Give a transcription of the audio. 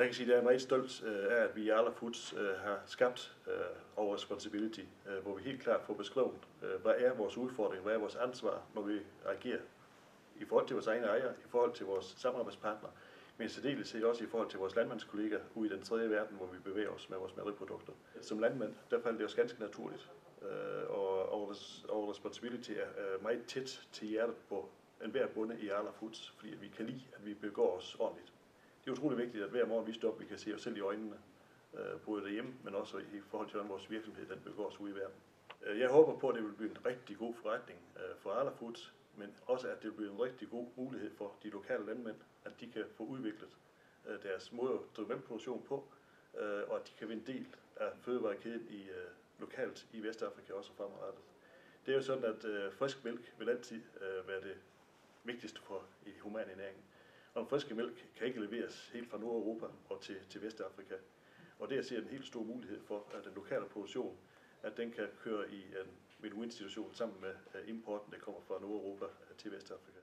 Der kan sige, at jeg er meget stolt øh, af, at vi i Arla Foods øh, har skabt øh, over Responsibility, hvor vi helt klart får beskrevet, hvad er vores udfordring, hvad er vores ansvar, når vi agerer i forhold til vores egne ejere, i forhold til vores samarbejdspartnere, men i særdeleshed også i forhold til vores landmandskollegaer ude i den tredje verden, hvor vi bevæger os med vores mejeriprodukter. Som landmand, der falder det også ganske naturligt, og, og over Responsibility er meget tæt til hjertet på enhver bonde i Arla Foods, fordi vi kan lide, at vi begår os ordentligt det er utrolig vigtigt, at hver morgen vi står op, vi kan se os selv i øjnene, øh, både derhjemme, men også i forhold til, hvordan vores virksomhed den begår sig ude i verden. Øh, jeg håber på, at det vil blive en rigtig god forretning øh, for Arla Foods, men også at det vil blive en rigtig god mulighed for de lokale landmænd, at de kan få udviklet øh, deres måde at drive mælkeproduktion på, øh, og at de kan være en del af fødevarekæden i, lokalt i Vestafrika også fremadrettet. Det er jo sådan, at frisk mælk vil altid være det vigtigste for i humanernæringen. Og den friske mælk kan ikke leveres helt fra Nordeuropa og til, til Vestafrika. Og det jeg ser en helt stor mulighed for, at den lokale produktion, at den kan køre i en win-win situation sammen med importen, der kommer fra Nordeuropa til Vestafrika.